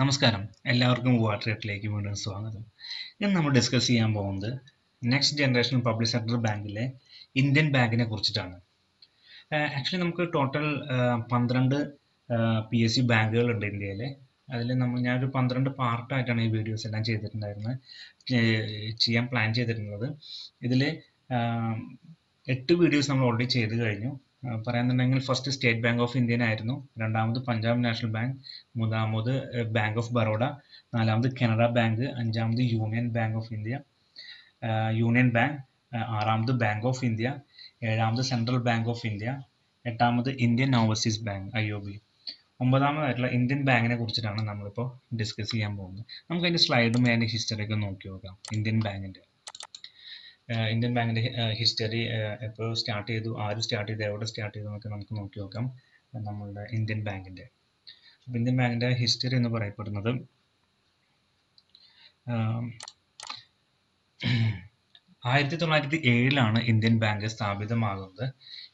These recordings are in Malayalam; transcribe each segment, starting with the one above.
നമസ്കാരം. എല്ലാവർക്കും വാട്ടർ വീണ്ടും സ്വാഗതം. ഇന്ന് നമ്മൾ ഡിസ്കസ് ചെയ്യാൻ പോകുന്നത് നെക്സ്റ്റ് ജനറേഷൻ പബ്ലിക് സെക്ടർ ബാങ്കിലെ ഇന്ത്യൻ ബാങ്കിനെ കുറിച്ചിട്ടാണ്. ആക്ച്വലി നമുക്ക് ടോട്ടൽ പന്ത്രണ്ട് പി എസ് സി ബാങ്കുകളുണ്ട് ഇന്ത്യയിൽ അതിൽ നമ്മൾ ഞാനൊരു പന്ത്രണ്ട് പാർട്ടായിട്ടാണ് ഈ വീഡിയോസ് എല്ലാം ചെയ്തിട്ടുണ്ടായിരുന്നത് ചെയ്യാൻ പ്ലാൻ ചെയ്തിരുന്നത് ഇതിൽ എട്ട് വീഡിയോസ് നമ്മൾ ഓൾറെഡി ചെയ്ത് കഴിഞ്ഞു. പറയാന്നുണ്ടെങ്കിൽ first State Bank of Indian ആയിരുന്നു. രണ്ടാമത് പഞ്ചാബ് നാഷണൽ ബാങ്ക് മൂന്നാമത് ബാങ്ക് ഓഫ് ബറോഡ നാലാമത് കനറ ബാങ്ക് അഞ്ചാമത് Union Bank of India Union Bank ആറാമത് ബാങ്ക് ഓഫ് ഇന്ത്യ ഏഴാമത് സെൻട്രൽ ബാങ്ക് ഓഫ് ഇന്ത്യ എട്ടാമത് Indian Overseas Bank I O B ഒമ്പതാമതായിട്ടുള്ള Indian ബാങ്കിനെ കുറിച്ചിട്ടാണ് നമ്മളിപ്പോൾ ഡിസ്കസ് ചെയ്യാൻ പോകുന്നത്. നമുക്ക് അതിന്റെ സ്ലൈഡും അതിന്റെ ഹിസ്റ്ററിയൊക്കെ നോക്കി നോക്കാം. ഇന്ത്യൻ ബാങ്കിന്റെ ഇന്ത്യൻ ബാങ്കിന്റെ ഹിസ്റ്ററി എപ്പോൾ സ്റ്റാർട്ട് ചെയ്തു ആര് സ്റ്റാർട്ട് ചെയ്തു എവിടെ സ്റ്റാർട്ട് ചെയ്തു എന്നൊക്കെ നമുക്ക് നോക്കി നോക്കാം. നമ്മളുടെ ഇന്ത്യൻ ബാങ്കിന്റെ അപ്പോൾ ഇന്ത്യൻ ബാങ്കിന്റെ ഹിസ്റ്ററി എന്ന് പറയപ്പെടുന്നത് ആയിരത്തി തൊള്ളായിരത്തി ഏഴിലാണ് ഇന്ത്യൻ ബാങ്ക് സ്ഥാപിതമാകുന്നത്.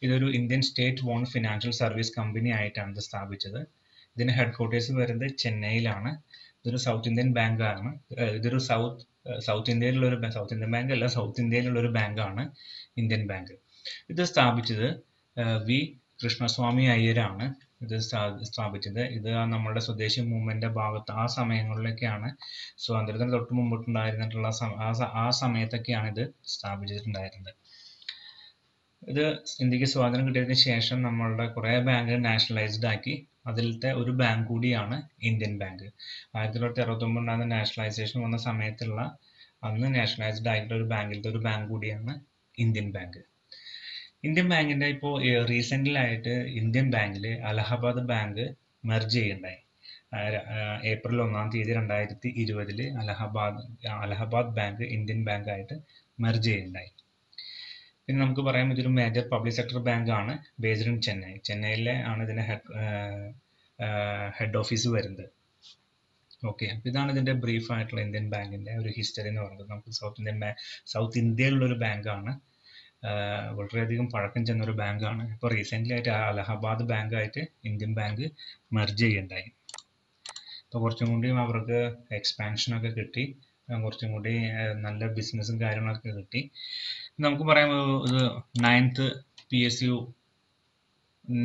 ഇതൊരു Indian state own financial service company ആയിട്ടാണ് ഇത് സ്ഥാപിച്ചത്. ഇതിന്റെ ഹെഡ് ക്വാർട്ടേഴ്സ് വരുന്നത് ചെന്നൈയിലാണ്. ഇതൊരു സൗത്ത് ഇന്ത്യൻ ബാങ്കാണ്. ഇതൊരു സൗത്ത് സൗത്ത് ഇന്ത്യയിലുള്ള ഒരു സൗത്ത് ഇന്ത്യൻ ബാങ്ക് അല്ല സൗത്ത് ഇന്ത്യയിലുള്ള ഒരു ബാങ്കാണ് ഇന്ത്യൻ ബാങ്ക്. ഇത് സ്ഥാപിച്ചത് വി. കൃഷ്ണസ്വാമി അയ്യരാണ് ഇത് സ്ഥാ- സ്ഥാപിച്ചത്. ഇത് നമ്മളുടെ സ്വദേശി മൂവ്മെന്റിന്റെ ഭാഗത്ത് ആ സമയങ്ങളിലൊക്കെയാണ് സ്വാതന്ത്ര്യത്തിന് തൊട്ട് മുമ്പിട്ടുണ്ടായിരുന്നിട്ടുള്ള ആ സമയത്തൊക്കെയാണ് ഇത് സ്ഥാപിച്ചിട്ടുണ്ടായിരുന്നത്. ഇത് ഇന്ത്യയ്ക്ക് സ്വാതന്ത്ര്യം കിട്ടിയതിന് ശേഷം നമ്മളുടെ കുറേ ബാങ്ക് നാഷണലൈസ്ഡ് ആക്കി. അതിലത്തെ ഒരു ബാങ്ക് കൂടിയാണ് ഇന്ത്യൻ ബാങ്ക് ആയിരത്തി തൊള്ളായിരത്തി അറുപത്തൊമ്പത് ഉണ്ടാകുന്ന നാഷണലൈസേഷൻ വന്ന സമയത്തുള്ള അന്ന് നാഷണലൈസ്ഡ് ആയിട്ടുള്ള ഒരു ബാങ്കിലത്തെ ഒരു ബാങ്ക് കൂടിയാണ് ഇന്ത്യൻ ബാങ്ക് ഇന്ത്യൻ ബാങ്കിന്റെ ഇപ്പോൾ റീസെന്റിലായിട്ട് ഇന്ത്യൻ ബാങ്കിൽ അലഹബാദ് ബാങ്ക് മെർജ് ചെയ്യുണ്ടായി. ഏപ്രിൽ ഒന്നാം തീയതി രണ്ടായിരത്തി ഇരുപതിൽ അലഹബാദ് അലഹബാദ് ബാങ്ക് ഇന്ത്യൻ ബാങ്കായിട്ട് മെർജ് ചെയ്യുണ്ടായി. പിന്നെ നമുക്ക് പറയാം ഇതൊരു മേജർ പബ്ലിക് സെക്ടർ ബാങ്ക് ആണ് ബേസ്ഡ് ഇൻ ചെന്നൈ ചെന്നൈയിലെ ആണ് ഇതിന്റെ ഹെഡ് ഓഫീസ് വരുന്നത്. ഓക്കെ അപ്പോൾ ഇതാണ് ഇതിന്റെ ബ്രീഫ് ആയിട്ടുള്ള ഇന്ത്യൻ ബാങ്കിന്റെ ഒരു ഹിസ്റ്ററി എന്ന് പറയുന്നത്. നമുക്ക് സൗത്ത് ഇന്ത്യൻ സൗത്ത് ഇന്ത്യയിലുള്ള ഒരു ബാങ്കാണ് വളരെയധികം പഴക്കം ചെന്ന ഒരു ബാങ്കാണ് ഇപ്പോൾ റീസെന്റ്ലി ആയിട്ട് അലഹബാദ് ബാങ്ക് ആയിട്ട് ഇന്ത്യൻ ബാങ്ക് മെർജ് ചെയ്യുണ്ടായി അപ്പോൾ കുറച്ചും കൂടി അവർക്ക് എക്സ്പാൻഷൻ ഒക്കെ കിട്ടി. കുറച്ചും കൂടി നല്ല ബിസിനസ്സും കാര്യങ്ങളൊക്കെ കിട്ടി. നമുക്ക് പറയാം ninth P S U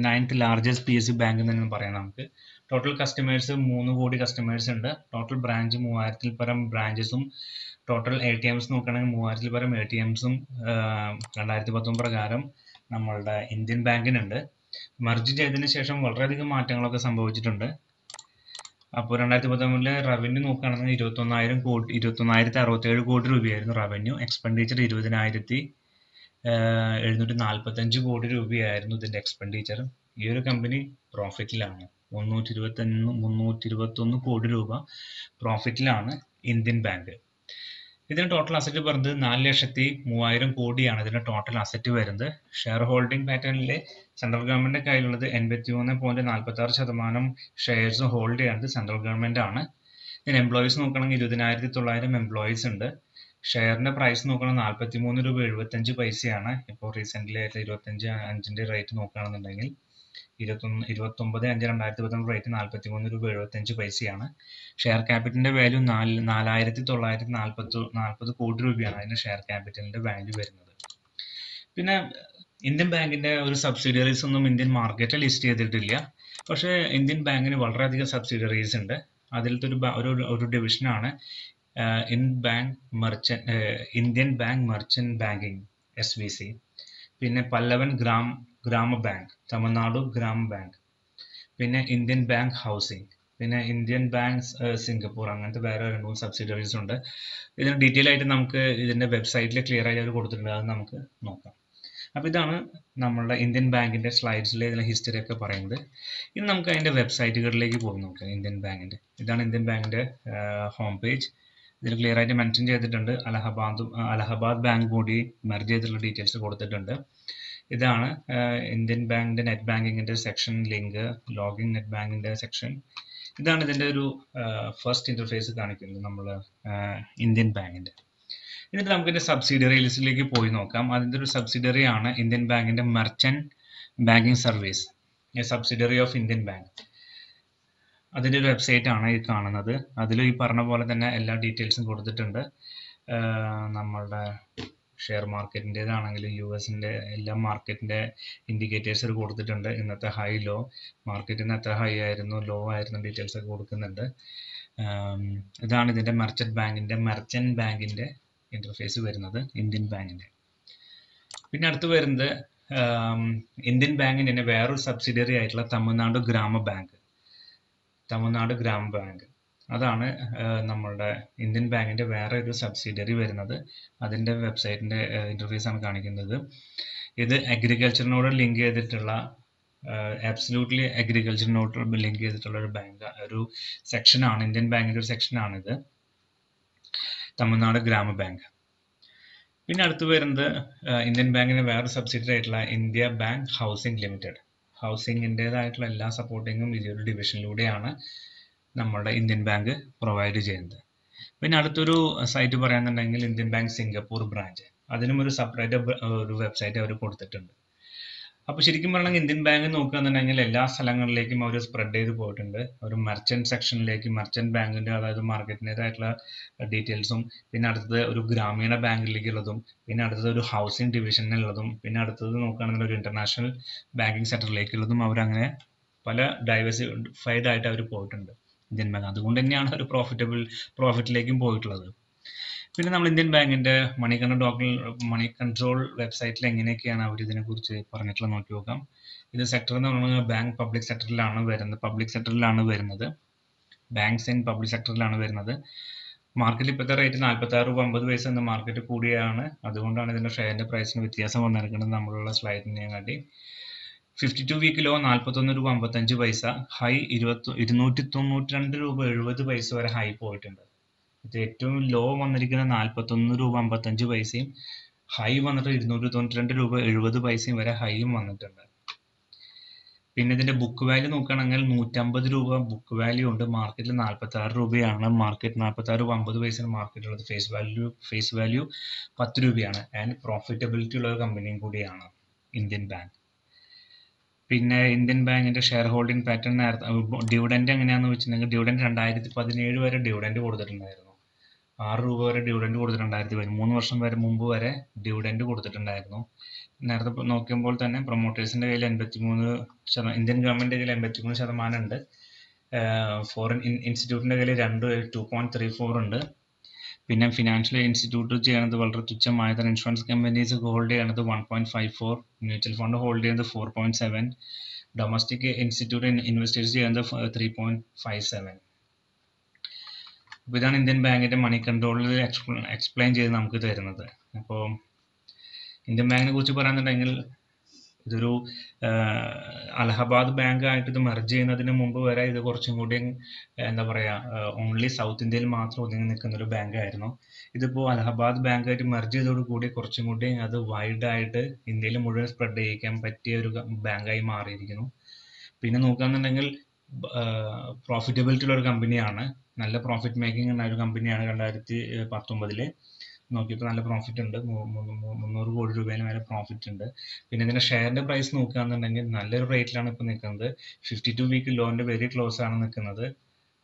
ninth largest P S U bank എന്ന് തന്നെ പറയാം നമുക്ക്. ടോട്ടൽ കസ്റ്റമേഴ്സ് മൂന്ന് കോടി കസ്റ്റമേഴ്സ് ഉണ്ട്. ടോട്ടൽ ബ്രാഞ്ച് മൂവായിരത്തിൽ പരം ബ്രാഞ്ചസും ടോട്ടൽ എ ടി എംസ് നോക്കുകയാണെങ്കിൽ മൂവായിരത്തിൽ പരം എ ടി എംസും രണ്ടായിരത്തി പത്തൊമ്പത് പ്രകാരം നമ്മളുടെ ഇന്ത്യൻ ബാങ്കിനുണ്ട് മർജ് ചെയ്തതിന് ശേഷം വളരെയധികം മാറ്റങ്ങളൊക്കെ സംഭവിച്ചിട്ടുണ്ട്. അപ്പോൾ രണ്ടായിരത്തി പത്തൊമ്പതിലെ റവന്യൂ നോക്കുകയാണെങ്കിൽ ഇരുപത്തൊന്നായിരം കോടി ഇരുപത്തൊന്നായിരത്തി അറുപത്തേഴ് കോടി രൂപയായിരുന്നു റവന്യൂ എക്സ്പെൻഡിച്ചർ ഇരുപതിനായിരത്തി എഴുന്നൂറ്റി നാൽപ്പത്തഞ്ച് കോടി രൂപയായിരുന്നു ഇതിന്റെ എക്സ്പെൻഡിച്ചർ ഈ ഒരു കമ്പനി പ്രോഫിറ്റിലാണ് മുന്നൂറ്റി ഇരുപത്തൊന്ന് മുന്നൂറ്റി ഇരുപത്തൊന്ന് കോടി രൂപ പ്രോഫിറ്റിലാണ് ഇന്ത്യൻ ബാങ്ക് ഇതിന് ടോട്ടൽ അസറ്റ് പറഞ്ഞത് നാല് ലക്ഷത്തി മൂവായിരം കോടിയാണ് ഇതിന്റെ ടോട്ടൽ അസറ്റ് വരുന്നത്. ഷെയർ ഹോൾഡിംഗ് പാറ്റേണിലെ സെൻട്രൽ ഗവൺമെന്റിന്റെ കയ്യിലുള്ളത് എൺപത്തി മൂന്ന് പോയിന്റ് നാൽപ്പത്തി ആറ് ശതമാനം ഷെയർസ് ഹോൾഡ് ചെയ്യുന്നത് സെൻട്രൽ ഗവൺമെന്റ് ആണ്. ഇതിന് എംപ്ലോയീസ് നോക്കുകയാണെങ്കിൽ ഇരുപതിനായിരത്തി തൊള്ളായിരം എംപ്ലോയീസ് ഉണ്ട്. ഷെയറിന്റെ പ്രൈസ് നോക്കുകയാണെങ്കിൽ നാൽപ്പത്തി മൂന്ന് രൂപ എഴുപത്തഞ്ച് പൈസയാണ്. ഇപ്പോൾ റീസെന്റ് ആയിട്ട് ഇരുപത്തഞ്ച് അഞ്ചിന്റെ റേറ്റ് നോക്കുകയാണെന്നുണ്ടെങ്കിൽ ഇരുപത്തൊന്ന് ഇരുപത്തൊമ്പത് അഞ്ച് രണ്ടായിരത്തി പത്തൊമ്പത് റേറ്റ് നാൽപ്പത്തി മൂന്ന് രൂപ എഴുപത്തഞ്ച് പൈസയാണ്. ഷെയർ ക്യാപിറ്റലിന്റെ വാല്യൂ നാല് നാലായിരത്തി തൊള്ളായിരത്തി നാൽപ്പത്തി നാൽപ്പത് കോടി രൂപയാണ് അതിന്റെ ഷെയർ ക്യാപിറ്റലിന്റെ വാല്യൂ വരുന്നത്. പിന്നെ ഇന്ത്യൻ ബാങ്കിന്റെ ഒരു സബ്സിഡിയറീസ് ഒന്നും ഇന്ത്യൻ മാർക്കറ്റിൽ ലിസ്റ്റ് ചെയ്തിട്ടില്ല. പക്ഷേ ഇന്ത്യൻ ബാങ്കിന് വളരെയധികം സബ്സിഡിയറീസ് ഉണ്ട്. അതിലത്തെ ഒരു ഒരു ഒരു ഡിവിഷനാണ് in bank merchant Indian bank merchant banking S B C പിന്നെ പല്ലവൻ ഗ്രാം ഗ്രാമ ബാങ്ക് തമിഴ്നാടു ഗ്രാമ ബാങ്ക്. പിന്നെ ഇന്ത്യൻ ബാങ്ക് ഹൗസിംഗ് പിന്നെ ഇന്ത്യൻ ബാങ്ക് സിംഗപ്പൂർ അങ്ങനത്തെ വേറെ രണ്ട് മൂന്ന് സബ്സിഡറീസ് ഉണ്ട്. ഇതിന് ഡീറ്റെയിൽ ആയിട്ട് നമുക്ക് ഇതിന്റെ വെബ്സൈറ്റിൽ ക്ലിയർ ആയിട്ട് കൊടുത്തിട്ടുണ്ട് അത് നമുക്ക് നോക്കാം. അപ്പോൾ ഇതാണ് നമ്മളുടെ ഇന്ത്യൻ ബാങ്കിന്റെ സ്ലൈഡ്സിലെ ഇതിലെ ഹിസ്റ്ററി ഒക്കെ പറയുന്നത്. ഇനി നമുക്ക് അതിന്റെ വെബ്സൈറ്റുകളിലേക്ക് പോയി നോക്കാം ഇന്ത്യൻ ബാങ്കിന്റെ. ഇതാണ് ഇന്ത്യൻ ബാങ്കിന്റെ ഹോം പേജ്. ഇതിൽ ക്ലിയർ ആയിട്ട് മെൻഷൻ ചെയ്തിട്ടുണ്ട്. അലഹബാദ് അലഹബാദ് ബാങ്ക് കൂടി മെർജ് ചെയ്തിട്ടുള്ള ഡീറ്റെയിൽസ് കൊടുത്തിട്ടുണ്ട്. ഇതാണ് ഇന്ത്യൻ ബാങ്കിന്റെ നെറ്റ് ബാങ്കിങ്ങിന്റെ സെക്ഷൻ ലിങ്ക് ലോഗിൻ നെറ്റ് ബാങ്കിന്റെ സെക്ഷൻ. ഇതാണ് ഇതിന്റെ ഒരു ഫസ്റ്റ് ഇന്റർഫേസ് കാണിക്കുന്നത് നമ്മൾ ഇന്ത്യൻ ബാങ്കിന്റെ. എന്നിട്ട് നമുക്ക് ഇതിന്റെ സബ്സിഡിയറി ലിസ്റ്റിലേക്ക് പോയി നോക്കാം. അതിന്റെ ഒരു സബ്സിഡിയറി ആണ് ഇന്ത്യൻ ബാങ്കിന്റെ merchant banking service subsidiary of Indian bank. അതിന്റെ ഒരു വെബ്സൈറ്റ് ആണ് ഈ കാണുന്നത്. അതിൽ ഈ പറഞ്ഞ പോലെ തന്നെ എല്ലാ ഡീറ്റെയിൽസും കൊടുത്തിട്ടുണ്ട്. നമ്മളുടെ ഷെയർ മാർക്കറ്റിന്റെതാണെങ്കിലും യു എസിന്റെ എല്ലാ മാർക്കറ്റിന്റെ ഇൻഡിക്കേറ്റേഴ്സ് കൊടുത്തിട്ടുണ്ട്. ഇന്നത്തെ ഹൈ ലോ മാർക്കറ്റിന് എത്ര ഹൈ ആയിരുന്നു? ലോ ആയിരുന്നു ഡീറ്റെയിൽസ് ഒക്കെ കൊടുക്കുന്നുണ്ട്. ഇതാണ് ഇതിന്റെ മെർച്ചന്റ് ബാങ്കിന്റെ മെർച്ചന്റ് ബാങ്കിന്റെ ഇന്റർഫേസ് വരുന്നത് ഇന്ത്യൻ ബാങ്കിന്റെ പിന്നെ അടുത്ത് വരുന്നത് ഇന്ത്യൻ ബാങ്കിന്റെ തന്നെ വേറൊരു സബ്സിഡിയറി ആയിട്ടുള്ള തമിഴ്നാട് ഗ്രാമ ബാങ്ക് തമിഴ്നാട് ഗ്രാമ ബാങ്ക് അതാണ് നമ്മളുടെ ഇന്ത്യൻ ബാങ്കിന്റെ വേറെ ഒരു സബ്സിഡിയറി വരുന്നത്. അതിന്റെ വെബ്സൈറ്റിന്റെ ആണ് കാണിക്കുന്നത്. ഇത് അഗ്രികൾച്ചറിനോട് ലിങ്ക് ചെയ്തിട്ടുള്ള ആബ്സലൂട്ട്ലി അഗ്രികൾച്ചറിനോട് ലിങ്ക് ചെയ്തിട്ടുള്ള ഒരു ബാങ്ക് ഒരു സെക്ഷനാണ് ഇന്ത്യൻ ബാങ്കിന്റെ ഒരു സെക്ഷനാണിത് തമിഴ്നാട് ഗ്രാമ ബാങ്ക്. പിന്നെ അടുത്ത് വരുന്നത് ഇന്ത്യൻ ബാങ്കിന്റെ വേറെ സബ്സിഡറി ആയിട്ടുള്ള ഇന്ത്യ ബാങ്ക് ഹൗസിംഗ് ലിമിറ്റഡ്. ഹൗസിംഗിന്റെതായിട്ടുള്ള എല്ലാ സപ്പോർട്ടിങ്ങും ഈ ഒരു ഡിവിഷനിലൂടെയാണ് നമ്മുടെ ഇന്ത്യൻ ബാങ്ക് പ്രൊവൈഡ് ചെയ്യുന്നത്. പിന്നെ അടുത്തൊരു സൈറ്റ് പറയാന്നുണ്ടെങ്കിൽ ഇന്ത്യൻ ബാങ്ക് സിംഗപ്പൂർ ബ്രാഞ്ച് അതിനും ഒരു സെപ്പറേറ്റ് ഒരു വെബ്സൈറ്റ് അവർ കൊടുത്തിട്ടുണ്ട്. അപ്പോൾ ശരിക്കും പറഞ്ഞാൽ ഇന്ത്യൻ ബാങ്ക് നോക്കുകയാണെന്നുണ്ടെങ്കിൽ എല്ലാ സ്ഥലങ്ങളിലേക്കും അവർ സ്പ്രെഡ് ചെയ്ത് പോയിട്ടുണ്ട്. ഒരു മെർച്ചന്റ് സെക്ഷനിലേക്ക് മെർച്ചന്റ് ബാങ്കിന്റെ അതായത് മാർക്കറ്റിന്റെതായിട്ടുള്ള ഡീറ്റെയിൽസും പിന്നെ അടുത്തത് ഒരു ഗ്രാമീണ ബാങ്കിലേക്കുള്ളതും പിന്നെ അടുത്തത് ഒരു ഹൗസിംഗ് ഡിവിഷനിലുള്ളതും പിന്നെ അടുത്തത് നോക്കുകയാണെങ്കിൽ ഒരു ഇന്റർനാഷണൽ ബാങ്കിങ് സെക്ടറിലേക്കുള്ളതും അവരങ്ങനെ പല ഡൈവേഴ്സിഫൈഡ് ആയിട്ട് അവർ പോയിട്ടുണ്ട്. ഇന്ത്യൻ ബാങ്ക് അതുകൊണ്ട് തന്നെയാണ് ഒരു പ്രോഫിറ്റബിൾ പ്രോഫിറ്റിലേക്കും പോയിട്ടുള്ളത്. പിന്നെ നമ്മൾ ഇന്ത്യൻ ബാങ്കിന്റെ money control doctor money control വെബ്സൈറ്റിൽ എങ്ങനെയൊക്കെയാണ് അവർ ഇതിനെക്കുറിച്ച് പറഞ്ഞിട്ടുള്ളത് നോക്കി നോക്കാം. ഇത് സെക്ടർ എന്ന് പറയുന്നത് ബാങ്ക് പബ്ലിക് സെക്ടറിലാണ് വരുന്നത്. പബ്ലിക് സെക്ടറിലാണ് വരുന്നത്. ബാങ്ക്സ് ഇൻ പബ്ലിക് സെക്ടറിലാണ് വരുന്നത്. മാർക്കറ്റ് ഇപ്പോഴത്തെ റേറ്റ് നാൽപ്പത്തി ആറ് രൂപ അമ്പത് പൈസ എന്ന മാർക്കറ്റ് കൂടിയാണ്. അതുകൊണ്ടാണ് ഇതിന്റെ ഷെയറിന്റെ പ്രൈസിന് വ്യത്യാസം വന്നിരിക്കുന്നത്. നമ്മളുള്ള സ്ലൈഡിനെ കാട്ടി. ഫിഫ്റ്റി ടു വീക്കിലോ നാൽപ്പത്തൊന്ന് രൂപ അമ്പത്തഞ്ച് പൈസ ഹൈ ഇരുപത്തി ഇരുന്നൂറ്റി തൊണ്ണൂറ്റി രണ്ട് രൂപ എഴുപത് പൈസ വരെ ഹൈ പോയിട്ടുണ്ട്. ഇത് ഏറ്റവും ലോ വന്നിരിക്കുന്ന നാൽപ്പത്തൊന്ന് രൂപ അമ്പത്തഞ്ച് പൈസയും ഹൈ വന്നിട്ട് ഇരുന്നൂറ്റി തൊണ്ണൂറ്റി രണ്ട് രൂപ എഴുപത് പൈസയും വരെ ഹൈയും വന്നിട്ടുണ്ട്. പിന്നെ ഇതിന്റെ ബുക്ക് വാല്യൂ നോക്കുകയാണെങ്കിൽ നൂറ്റമ്പത് രൂപ ബുക്ക് വാല്യൂ ഉണ്ട്. മാർക്കറ്റിൽ നാൽപ്പത്തി ആറ് രൂപയാണ്. മാർക്കറ്റ് നാൽപ്പത്തി ആറ് രൂപ അമ്പത് പൈസയാണ് മാർക്കറ്റിലുള്ളത് ഫേസ് വാല്യൂ ഫേസ് വാല്യൂ പത്ത് രൂപയാണ്. ആൻഡ് പ്രോഫിറ്റബിലിറ്റി ഉള്ള ഒരു കമ്പനിയും കൂടിയാണ് ഇന്ത്യൻ ബാങ്ക് പിന്നെ ഇന്ത്യൻ ബാങ്കിന്റെ ഷെയർ ഹോൾഡിംഗ് പാറ്റേൺ ഡിവിഡൻഡ് എങ്ങനെയാണെന്ന് വെച്ചിട്ടുണ്ടെങ്കിൽ ഡിവിഡന്റ് രണ്ടായിരത്തി പതിനേഴ് വരെ ഡിവിഡന്റ് കൊടുത്തിട്ടുണ്ടായിരുന്നു. ആറ് രൂപ വരെ ഡിവിഡന്റ് കൊടുത്തിട്ടുണ്ടായിരത്തി മൂന്ന് വർഷം വരെ മുമ്പ് വരെ ഡിവിഡന്റ് കൊടുത്തിട്ടുണ്ടായിരുന്നു. നേരത്തെ നോക്കിയപ്പോൾ തന്നെ പ്രൊമോട്ടേഴ്സിന്റെ കയ്യിൽ എൺപത്തിമൂന്ന് ശതമാനം ഇന്ത്യൻ ഗവൺമെന്റിന്റെ കയ്യിൽ എൺപത്തിമൂന്ന് ശതമാനം ഉണ്ട് ഫോറിൻ ഇൻസ്റ്റിറ്റ്യൂട്ടിന്റെ കയ്യിൽ രണ്ട് ടു പോയിന്റ് ത്രീ ഫോർ ഉണ്ട്. പിന്നെ ഫിനാൻഷ്യൽ ഇൻസ്റ്റിറ്റ്യൂട്ട് ചെയ്യുന്നത് വളരെ തുച്ഛമായ തന്നെ ഇൻഷുറൻസ് കമ്പനീസ് ഹോൾഡ് ചെയ്യുന്നത് one point five four mutual fund hold ചെയ്യുന്നത് four point seven domestic institute investors ചെയ്യുന്നത് ത്രീ പോയിന്റ് ഫൈവ് സെവൻ അപ്പോൾ ഇതാണ് ഇന്ത്യൻ ബാങ്കിന്റെ മണി കൺട്രോളിൽ എക്സ്പ്ലെയിൻ ചെയ്ത് നമുക്ക് തരുന്നത്. അപ്പോൾ ഇന്ത്യൻ ബാങ്കിനെ കുറിച്ച് പറയാന്നുണ്ടെങ്കിൽ ഇതൊരു അലഹബാദ് ബാങ്ക് ആയിട്ട് ഇത് മെർജ് ചെയ്യുന്നതിന് മുമ്പ് വരെ ഇത് കുറച്ചും കൂടി എന്താ പറയുക ഓൺലി സൗത്ത് ഇന്ത്യയിൽ മാത്രം ഒതുങ്ങി നിൽക്കുന്ന ഒരു ബാങ്ക് ആയിരുന്നു. ഇതിപ്പോൾ അലഹബാദ് ബാങ്കായിട്ട് മെർജ് ചെയ്തോട് കൂടി കുറച്ചും കൂടി അത് വൈഡ് ആയിട്ട് ഇന്ത്യയിൽ മുഴുവൻ സ്പ്രെഡ് ചെയ്യിക്കാൻ പറ്റിയ ഒരു ബാങ്കായി മാറിയിരിക്കുന്നു. പിന്നെ നോക്കുകയാണെന്നുണ്ടെങ്കിൽ പ്രോഫിറ്റബിലിറ്റി ഉള്ള ഒരു കമ്പനിയാണ് നല്ല പ്രോഫിറ്റ് മേക്കിംഗ് ഉള്ള ഒരു കമ്പനിയാണ് രണ്ടായിരത്തി പത്തൊമ്പതിൽ. നോക്കിയപ്പോൾ നല്ല പ്രോഫിറ്റ് ഉണ്ട്. മുന്നൂറ് കോടി രൂപയിൽ മേലെ പ്രോഫിറ്റ് ഉണ്ട്. പിന്നെ ഇതിന്റെ ഷെയറിന്റെ പ്രൈസ് നോക്കുകയാണെന്നുണ്ടെങ്കിൽ നല്ലൊരു റേറ്റിലാണ് ഇപ്പോൾ നിൽക്കുന്നത്. ഫിഫ്റ്റി ടു വീക്ക് ലോന്റെ വെരി ക്ലോസ് ആണ് നിൽക്കുന്നത്.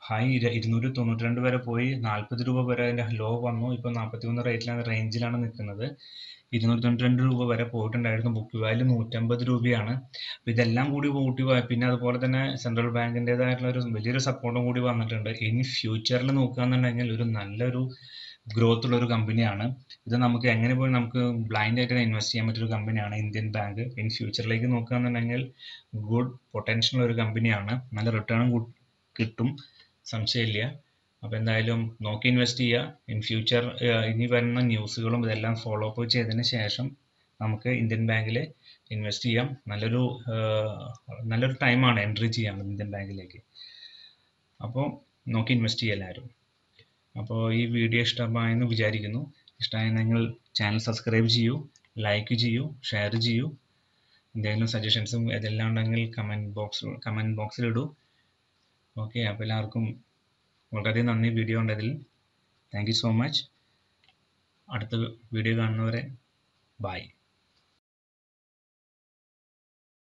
ഹൈ ഇരുന്നൂറ്റി തൊണ്ണൂറ്റി രണ്ട് വരെ പോയി. നാൽപ്പത് രൂപ വരെ അതിന്റെ ലോ വന്നു. ഇപ്പോൾ നാൽപ്പത്തി മൂന്ന് റേറ്റിലാണ് റേഞ്ചിലാണ് നിൽക്കുന്നത്. ഇരുന്നൂറ്റി തൊണ്ണൂറ്റി രണ്ട് രൂപ വരെ പോയിട്ടുണ്ടായിരുന്നു. ബുക്ക് വാല്യൂ നൂറ്റമ്പത് രൂപയാണ്. അപ്പൊ ഇതെല്ലാം കൂടി കൂട്ടി പിന്നെ അതുപോലെ തന്നെ സെൻട്രൽ ബാങ്കിന്റേതായിട്ടുള്ള ഒരു വലിയൊരു സപ്പോർട്ടും കൂടി വന്നിട്ടുണ്ട്. ഇനി ഫ്യൂച്ചറിൽ നോക്കുകയാണെന്നുണ്ടെങ്കിൽ ഒരു നല്ലൊരു ഗ്രോത്ത് ഉള്ള ഒരു കമ്പനിയാണ്. ഇത് നമുക്ക് എങ്ങനെ പോയി നമുക്ക് ബ്ലൈൻഡ് ആയിട്ട് ഇൻവെസ്റ്റ് ചെയ്യാൻ പറ്റിയ ഒരു കമ്പനിയാണ് ഇന്ത്യൻ ബാങ്ക്. ഇൻ ഫ്യൂച്ചറിലേക്ക് നോക്കുകയാണെന്നുണ്ടെങ്കിൽ ഗുഡ് പൊട്ടൻഷ്യൽ ഉള്ള ഒരു കമ്പനിയാണ്. നല്ല റിട്ടേണും കിട്ടും. സംശയമില്ല. അപ്പോൾ എന്തായാലും നോക്കി ഇൻവെസ്റ്റ് ചെയ്യുക. ഇൻ ഫ്യൂച്ചർ ഇനി വരുന്ന ന്യൂസുകളും ഇതെല്ലാം ഫോളോ അപ്പ് ചെയ്തതിന് ശേഷം നമുക്ക് ഇന്ത്യൻ ബാങ്കിൽ ഇൻവെസ്റ്റ് ചെയ്യാം. നല്ലൊരു നല്ലൊരു ടൈമാണ് എൻട്രി ചെയ്യാൻ ഇന്ത്യൻ ബാങ്കിലേക്ക്. അപ്പോൾ നോക്കി ഇൻവെസ്റ്റ് ചെയ്യുക എല്ലാവരും. അപ്പോൾ ഈ വീഡിയോ ഇഷ്ടമായെന്ന് വിചാരിക്കുന്നു. ഇഷ്ടമായെങ്കിൽ ചാനൽ സബ്സ്ക്രൈബ് ചെയ്യൂ ലൈക്ക് ചെയ്യൂ ഷെയർ ചെയ്യൂ. എന്തെങ്കിലും സജഷൻസും ഇതെല്ലാം ഉണ്ടെങ്കിൽ കമന്റ് ബോക്സ് കമന്റ് ബോക്സിൽ ഇടൂ. ഓക്കെ അപ്പോൾ എല്ലാവർക്കും വളരെ നന്ദി വീഡിയോ ഉണ്ടതിൽ താങ്ക് യു സോ മച്ച് അടുത്ത വീഡിയോ കാണുന്നവരെ ബൈ